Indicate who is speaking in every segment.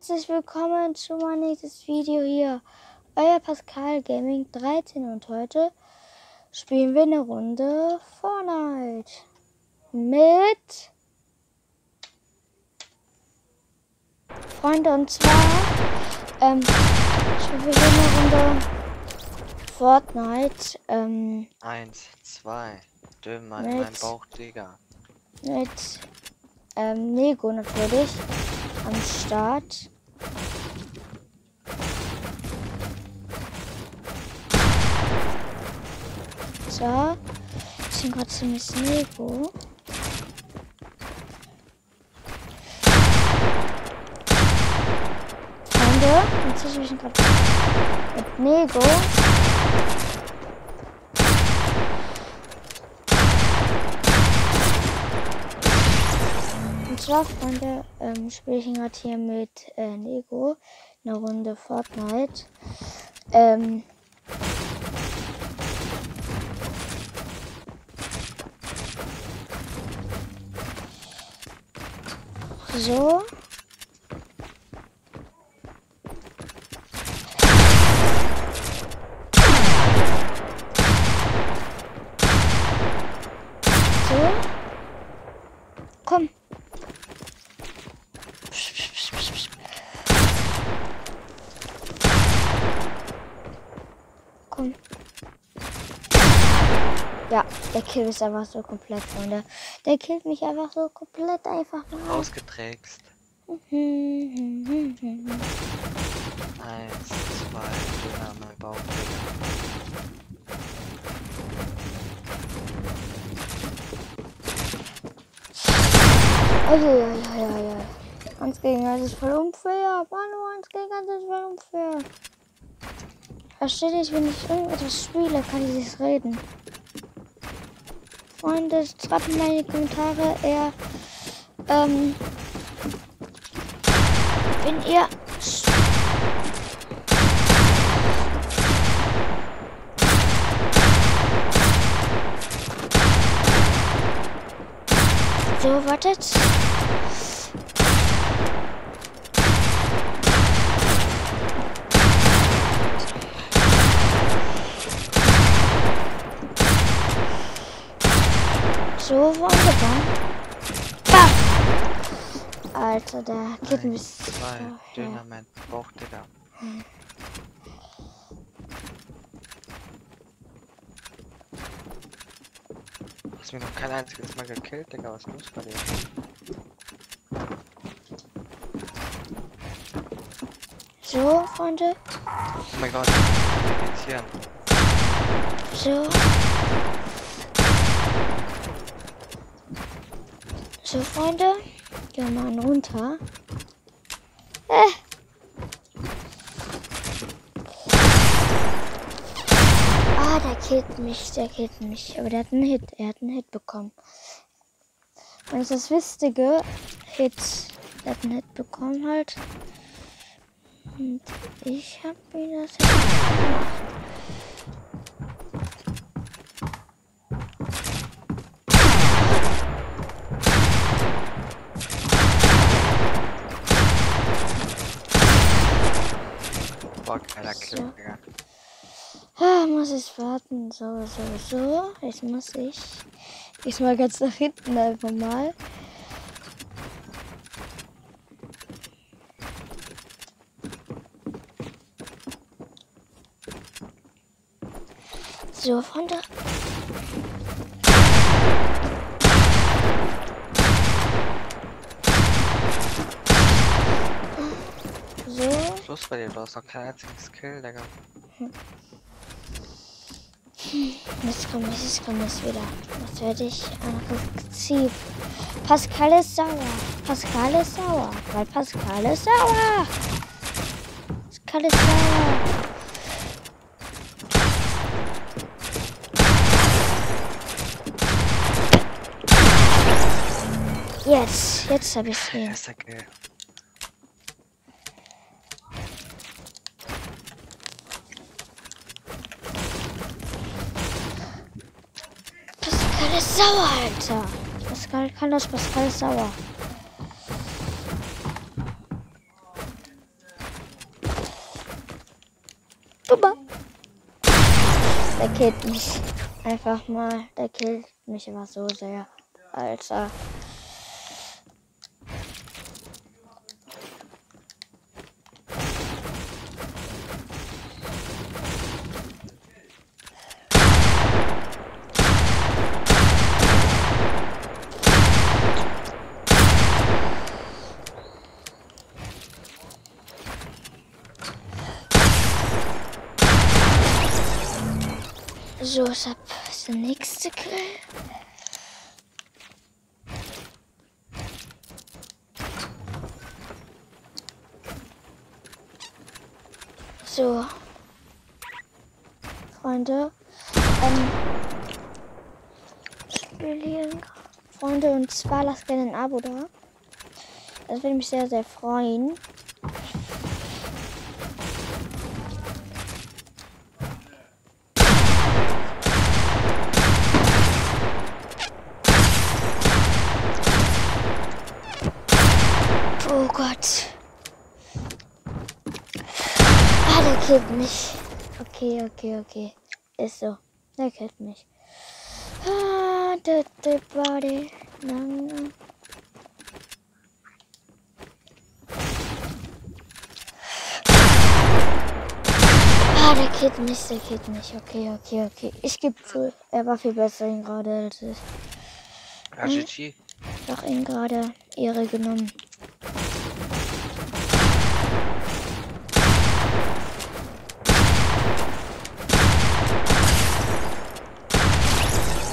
Speaker 1: Herzlich willkommen zu meinem nächstes Video hier. Euer Pascal Gaming 13 und heute spielen wir eine Runde Fortnite mit Freunde und zwar ähm, spielen wir eine Runde Fortnite ähm,
Speaker 2: Eins, zwei, Dömer in
Speaker 1: Mit-
Speaker 2: meinem Bauch, Digga.
Speaker 1: mit ähm, Nego natürlich am Start. So, ich bin gerade ziemlich Nego. Freunde, jetzt ich mich gerade mit Nego. Und zwar, Freunde, ähm, spiele ich gerade hier mit äh, Nego eine Runde Fortnite. Ähm, so. So. Komm. Ja, der Kill ist einfach so komplett, Freunde. Der killt mich einfach so komplett einfach mal.
Speaker 2: Ausgeträgst. Eins, zwei, Dömer in meinem Bauch.
Speaker 1: Uiuiuiui. Eins gegen eins ist voll unfair. Mann, eins gegen eins ist voll unfair. Verstehe ich, wenn ich irgendetwas spiele, kann ich nicht reden. Freunde, schreibt mir in die Kommentare eher, ähm, wenn ihr So, wartet. Alter, der geht
Speaker 2: Eins,
Speaker 1: bisschen.
Speaker 2: zwei, meinem Bauch, Digga. Du hast mich noch kein einziges Mal gekillt, Digga. Was ist los bei dir?
Speaker 1: So, Freunde.
Speaker 2: Oh mein Gott. Jetzt hier.
Speaker 1: So. So, Freunde. Wir mal einen runter. Äh. Ah, der killt mich, der killt mich. Aber der hat einen Hit, er hat einen Hit bekommen. Und das wichtige Hit. Der hat einen Hit bekommen halt. Und ich hab mir das gemacht.
Speaker 2: Boah, geiler Kill,
Speaker 1: So.
Speaker 2: Digga.
Speaker 1: Ah, muss ich warten. So, so, so. Jetzt muss ich. Ich mal ganz nach hinten einfach mal. So, Freunde. So.
Speaker 2: Los bei dir? Du hast noch kein einziges Kill, Digga.
Speaker 1: Jetzt kommt jetzt kommt es wieder. Jetzt werde ich aggressiv. Pascal ist sauer. Pascal ist sauer. Weil Pascal ist sauer. Pascal ist sauer. Jetzt, jetzt habe ich es.
Speaker 2: Erster Kill.
Speaker 1: ist sauer, Alter. Pascal kann das, Pascal ist sauer. Guck. Der killt mich. Einfach mal. Der killt mich immer so sehr. Alter. So. Freunde. Ähm, spielen. Freunde, und zwar lasst gerne ein Abo da. Das würde mich sehr, sehr freuen. Oh Gott. Ah, mich. Okay, okay, okay. Ist so. Der killt mich. Ah, the, the body. Na, na. Ah, der killt mich, der killt mich. Okay, okay, okay. Ich gebe zu. Er war viel besser ihn gerade als ich.
Speaker 2: RGG.
Speaker 1: Doch ihn gerade Ehre genommen.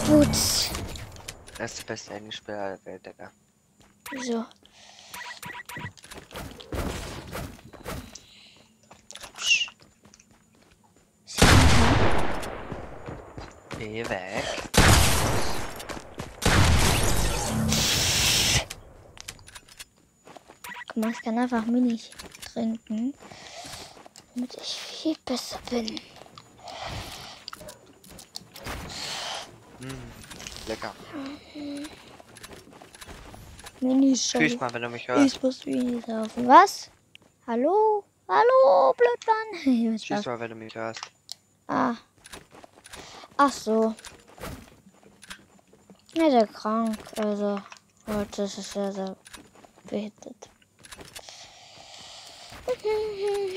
Speaker 1: Gut.
Speaker 2: Das ist der beste Englischspieler der Welt, Digga.
Speaker 1: So.
Speaker 2: Geh weg.
Speaker 1: Ich kann einfach Milch trinken, damit ich viel besser bin.
Speaker 2: Hm, lecker.
Speaker 1: Mini
Speaker 2: Tschüss mal, wenn du mich hörst.
Speaker 1: Ich muss Mini saufen. Was? Hallo? Hallo, Blödmann.
Speaker 2: Tschüss mal, wenn du mich hörst.
Speaker 1: Ah. Ach so. Ja, der krank. Also, heute ist es sehr, sehr behindert.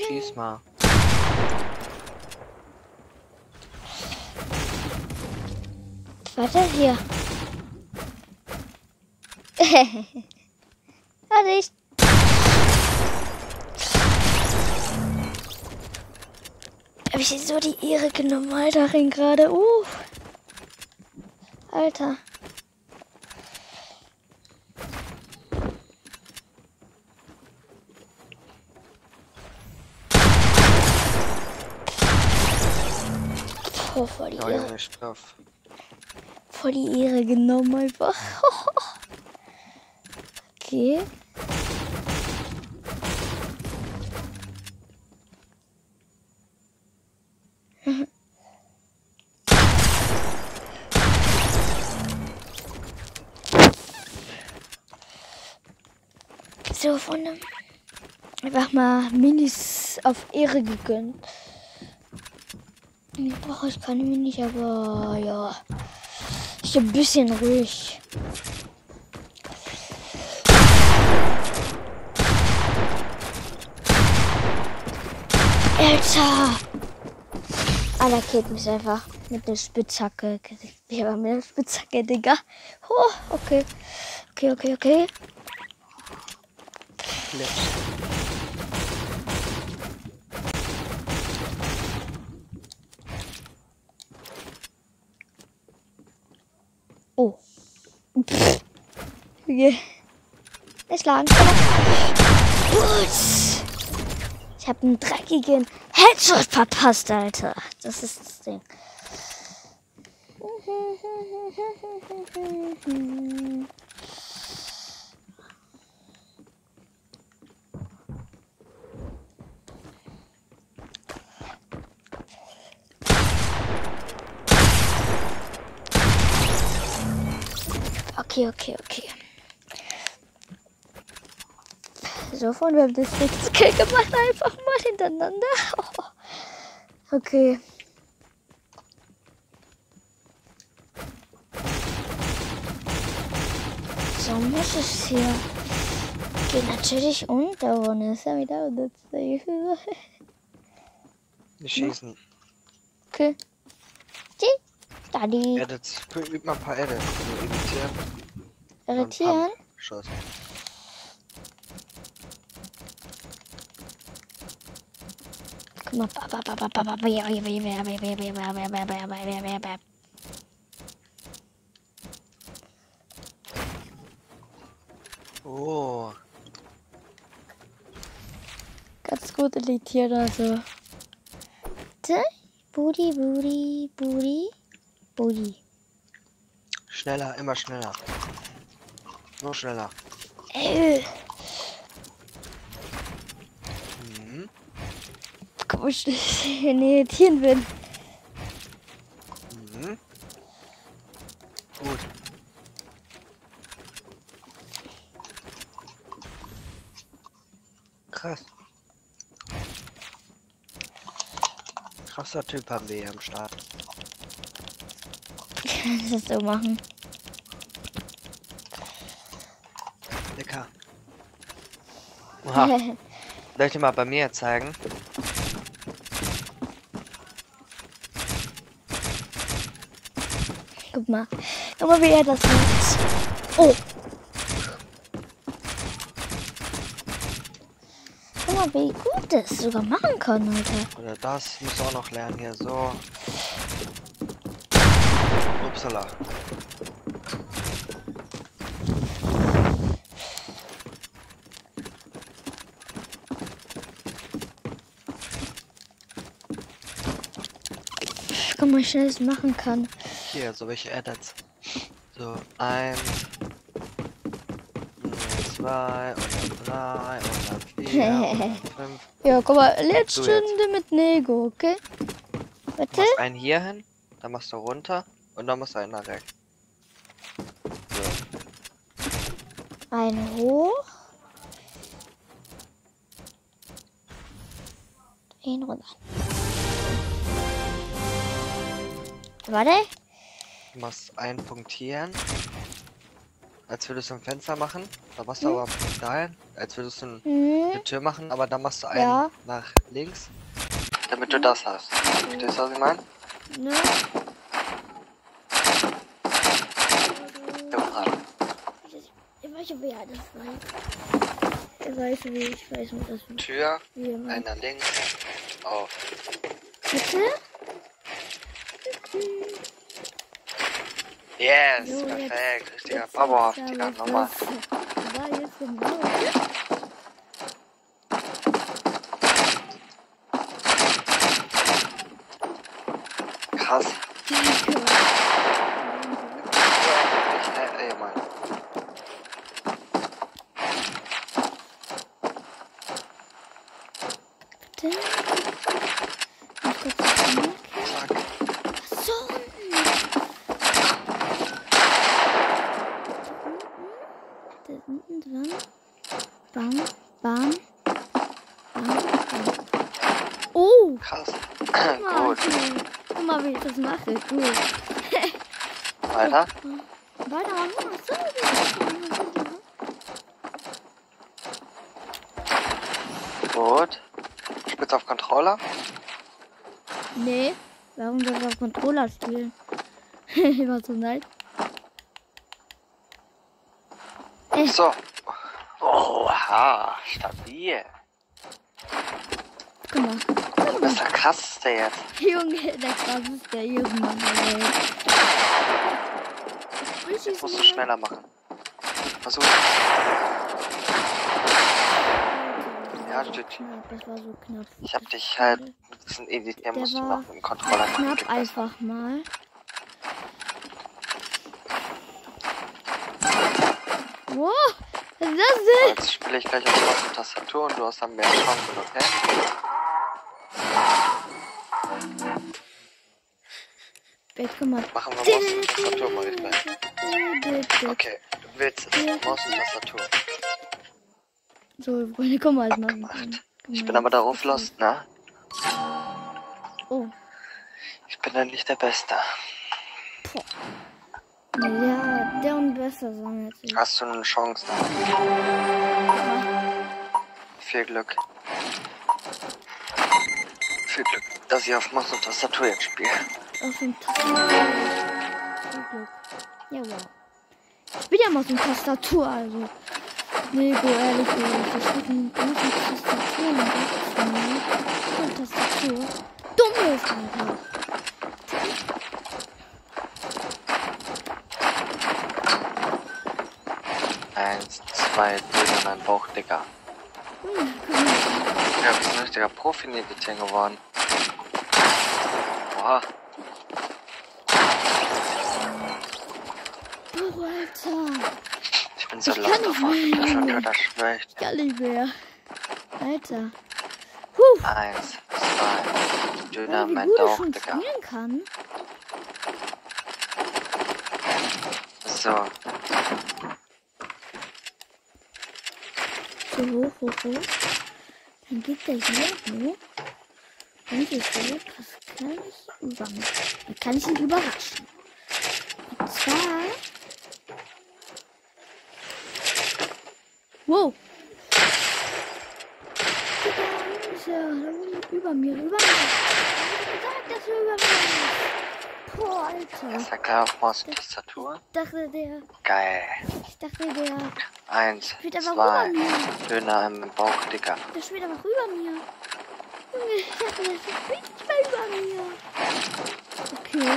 Speaker 2: Tschüss mal.
Speaker 1: Warte, hier. Warte, ich. Hab ich so die Ehre genommen, Alter, gerade. Uh. Alter. Oh, voll die Ehre.
Speaker 2: Stoff.
Speaker 1: Voll die Ehre genommen einfach. okay. So, Freunde. Einfach mal Minis auf Ehre gegönnt. Nee, brauche ich keine Minis, aber ja. Ich ein bisschen ruhig. Alter! Alter, killt mich einfach mit der Spitzhacke. Ich habe mit der Spitzhacke, Digga. Oh, okay. Okay, okay, okay.
Speaker 2: Lips.
Speaker 1: Pff. Okay. Es. Gut. Ich habe einen dreckigen Headshot verpasst, Alter. Das ist das Ding. Okay, okay, okay. So, von wir haben das Kill gemacht, einfach mal hintereinander. Okay. So muss es hier. Geht natürlich unter und ist ja wieder benutzt.
Speaker 2: Wir schießen.
Speaker 1: Okay. Tschüss. Daddy.
Speaker 2: Edits. Üb mal ein paar Edits. Also editieren.
Speaker 1: Irritieren?
Speaker 2: Scheiße.
Speaker 1: Guck mal.
Speaker 2: Oh.
Speaker 1: Ganz gut elitiert also. Booty, Booty, Booty, Booty.
Speaker 2: Schneller, immer schneller. Nur schneller.
Speaker 1: Äh,
Speaker 2: Mhm.
Speaker 1: guck ich editieren bin.
Speaker 2: Mhm. Gut. Krass. Krasser Typ haben wir hier am Start.
Speaker 1: Kannst das so machen.
Speaker 2: Lecker. Oha. Soll ich dir mal bei mir zeigen?
Speaker 1: Guck mal. Guck mal, wie er das macht. Oh. Guck mal, wie gut das sogar machen kann, Alter.
Speaker 2: Oder das muss auch noch lernen hier. So. Upsala.
Speaker 1: Guck mal, wie schnell es machen kann.
Speaker 2: Hier, so welche Edits. So, dann Zwei und dann drei und dann vier und fünf.
Speaker 1: Ja, guck mal, letzte. Stunde mit Nego, okay?
Speaker 2: Du
Speaker 1: Warte.
Speaker 2: machst einen hier hin, dann machst du runter und dann machst du einen nach rechts. So.
Speaker 1: Ein hoch. Ein runter. Warte.
Speaker 2: Du machst einen Punkt hier hin. Als würdest du ein Fenster machen. Da machst du aber einen Punkt dahin. Als würdest du ein-
Speaker 1: Hm.
Speaker 2: eine Tür machen, aber dann machst du einen
Speaker 1: Ja.
Speaker 2: nach links. Damit du das hast. Verstehst du, was ich meine?
Speaker 1: Ne? Ich weiß nicht, wer das weiß. Ich weiß, wie ich weiß, wie das
Speaker 2: Tür,
Speaker 1: wie
Speaker 2: einer links, auf.
Speaker 1: Bitte?
Speaker 2: Yes, perfekt. Richtiger Powerhoff, Digga, nochmal.
Speaker 1: Mal, wie ich das mache. Gut.
Speaker 2: Weiter.
Speaker 1: Weiter. So.
Speaker 2: Gut. Spitz auf Controller.
Speaker 1: Nee. Warum soll ich auf Controller spielen? ich war so leid. Äh,
Speaker 2: So. Oha, stabil.
Speaker 1: guck mal.
Speaker 2: Bist der jetzt.
Speaker 1: Junge, der krasseste der. Ich
Speaker 2: Jetzt musst du schneller machen. Versuch. Ja.
Speaker 1: Knapp, das war so knapp.
Speaker 2: Ich hab dich halt ein bisschen editieren
Speaker 1: Der
Speaker 2: musst du noch mit dem Controller.
Speaker 1: Knapp
Speaker 2: Klick
Speaker 1: einfach mal. Wow, was ist das denn?
Speaker 2: Jetzt spiele ich gleich auf und Tastatur und du hast dann mehr Chancen, okay?
Speaker 1: Jetzt guck mal.
Speaker 2: Machen wir Maus und Tastatur mal ich gleich. Okay, du willst es. Maus und Tastatur.
Speaker 1: So, Freunde, guck mal, mach
Speaker 2: Abgemacht. Ich bin aber darauf lost, ne?
Speaker 1: Oh.
Speaker 2: Ich bin dann nicht der Beste.
Speaker 1: Ja, der und besser sein jetzt.
Speaker 2: Hast du eine Chance da? Viel Glück. Viel Glück, dass ich auf Maus und Tastatur jetzt spiele.
Speaker 1: Auf dem Tastatur. Viel Glück. Ja, wow. Ich bin ja mal auf dem Tastatur, also. Nee, go ehrlich, ehrlich. Ich hab eine große Tastatur und ist Tastatur. Dumm ist, Alter.
Speaker 2: Eins, zwei, Bilder in meinem Bauch, Digga.
Speaker 1: Hm.
Speaker 2: Ja, bist ein richtiger Profi-Medizin geworden. Oha,
Speaker 1: Oh, Alter.
Speaker 2: ich bin so
Speaker 1: Ich
Speaker 2: laut
Speaker 1: kann
Speaker 2: davon. Das
Speaker 1: Junge.
Speaker 2: das schlecht.
Speaker 1: Gar nicht mehr. Alter. Puh.
Speaker 2: Eins, zwei,
Speaker 1: gut ich
Speaker 2: Bauch,
Speaker 1: schon
Speaker 2: Digga.
Speaker 1: spielen kann.
Speaker 2: So,
Speaker 1: So hoch, hoch, hoch. Dann geht der hier hoch. Und hier so, das kann ich über Dann kann ich ihn überraschen. Und zwar. Wow. Ist ja über mir, über mir. Ich hab gesagt, dass er über mir ist. Boah, Alter.
Speaker 2: ist ja klar auf Maus und Tastatur.
Speaker 1: Ich dachte, der.
Speaker 2: Geil.
Speaker 1: Ich dachte, der.
Speaker 2: Eins, zwei,
Speaker 1: rüber mir.
Speaker 2: Döner meinem Bauch, Digga.
Speaker 1: Der spielt aber rüber mir. Junge, ich dachte, der spielt nicht mehr über mir. Okay,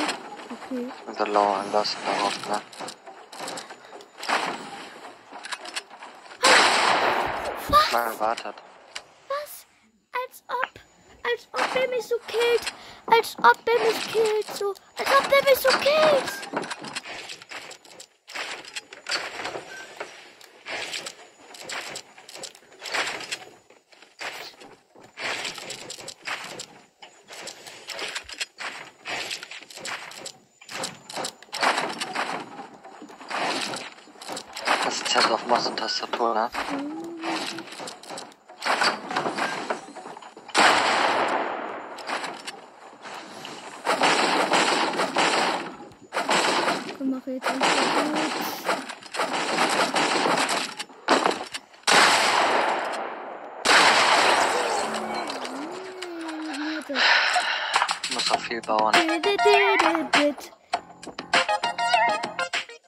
Speaker 1: okay.
Speaker 2: So low an Lust darauf, ne?
Speaker 1: Was?
Speaker 2: Mal gewartet.
Speaker 1: Was? Als ob. Als ob er mich so killt. Als ob er mich killt. So. Als ob der mich so killt.
Speaker 2: Das ist jetzt auf Maus und Tastatur, ne?
Speaker 1: Ich mache jetzt nicht so gut. Nein,
Speaker 2: Ich muss noch viel bauen.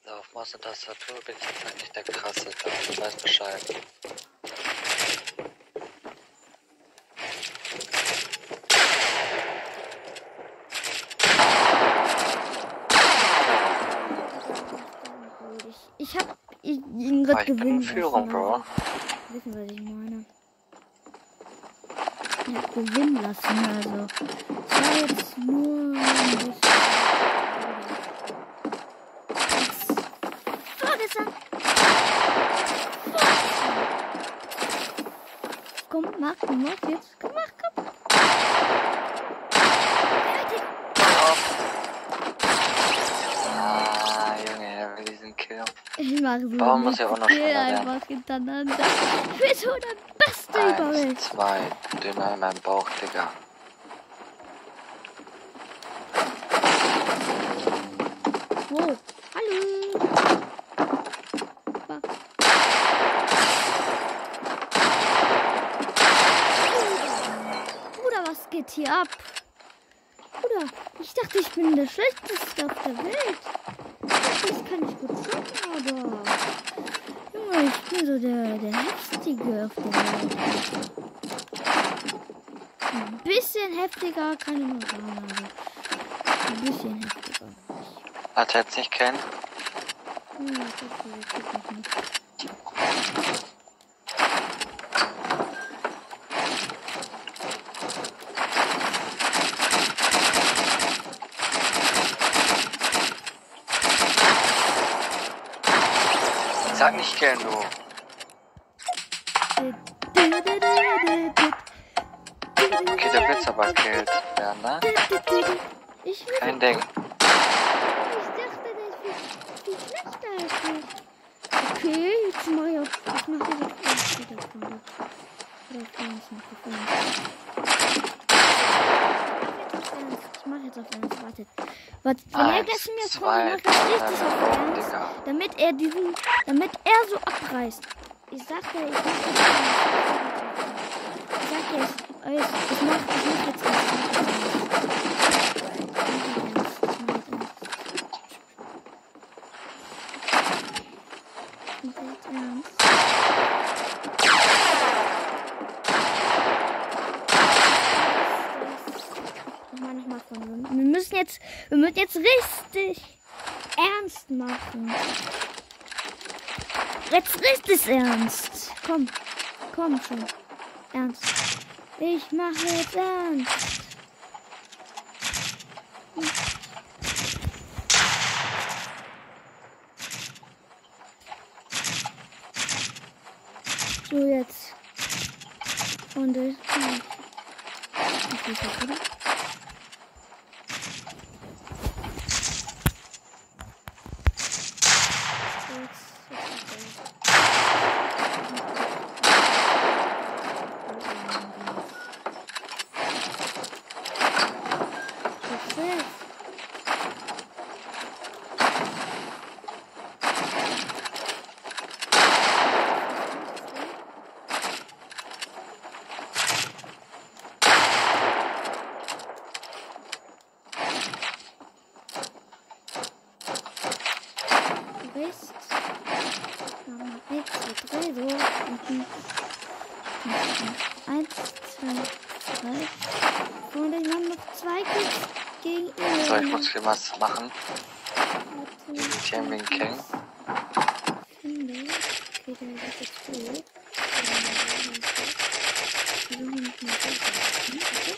Speaker 2: So, auf Maus und Tastatur bin ich jetzt halt nicht der krasse, ich weiß Bescheid.
Speaker 1: Ich, ich hab ich- Ingrid
Speaker 2: ich bin
Speaker 1: gewinnen
Speaker 2: in Führung,
Speaker 1: lassen,
Speaker 2: Bro.
Speaker 1: also. Wissen, was ich meine. Ich hab gewinnen lassen, also. Es war jetzt nur ein bisschen. Vorgestern. Komm, mach, mach jetzt. Komm, mach, komm. Ja, Digga.
Speaker 2: Ah, Junge, er will diesen Kill.
Speaker 1: Ich mache so
Speaker 2: Baum muss ja auch noch schneller werden.
Speaker 1: einfach hintereinander. Ich bin so der Beste
Speaker 2: Eins,
Speaker 1: mich.
Speaker 2: zwei, Döner in meinem Bauch, Digga.
Speaker 1: Wow. Hallo. Bruder, was geht hier ab? Bruder, ich dachte, ich bin der Schlechteste auf der Welt. Das kann ich gut schaffen, aber... Junge, ich bin so der, der Heftige auf der Welt. Ein bisschen heftiger kann ich noch sagen, also... Ein bisschen heftiger.
Speaker 2: Hat er jetzt nicht kennen?
Speaker 1: Hm, das ist wirklich nicht.
Speaker 2: Sag nicht kennen, du. Okay, der wird's aber killt. Ja, ne?
Speaker 1: Ich
Speaker 2: Kein Ding.
Speaker 1: Ich dachte, der ist viel schlechter als ich. Okay, jetzt mach ich auf. Ich mach auf wieder Kunde. Oder auf 1 Mikrofon jetzt auf Ernst. Wartet. Was, Wenn er gleich mir vorne macht, dann richtig auf Ernst. Damit er diesen. Damit er so abreißt. Ich sag dir, ich mach das. Ich sag dir, ich, ich, ich mach, ich jetzt nicht. Wir müssen jetzt richtig ernst machen. Jetzt richtig ernst. Komm, komm schon. Ernst. Ich mache jetzt ernst. So jetzt. Und ich. Ich weiß nicht, oder? Jetzt, jetzt, jetzt. Jetzt, jetzt. Du bist. Mama, eins, zwei, drei, so. Unten. Eins, zwei, drei. Und ich mache noch zwei Klicks gegen ihn.
Speaker 2: Was machen.
Speaker 1: Warte,
Speaker 2: Imitieren wegen.
Speaker 1: Finde. Okay, der ist jetzt tot. Wir suchen nicht mehr so. Okay.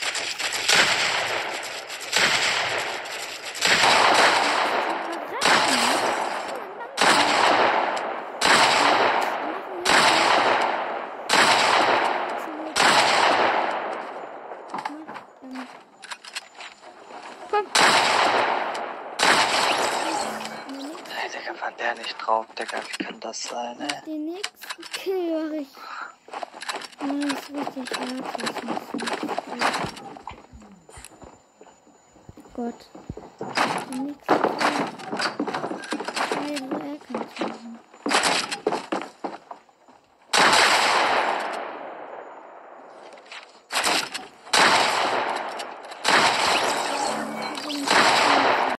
Speaker 1: Komm.
Speaker 2: Ey, Digga, war der nicht drauf, Digga. Wie kann das sein, ey?
Speaker 1: Den nächsten Kill mache ich. Mann, das ist richtig hart. Das ist Gott.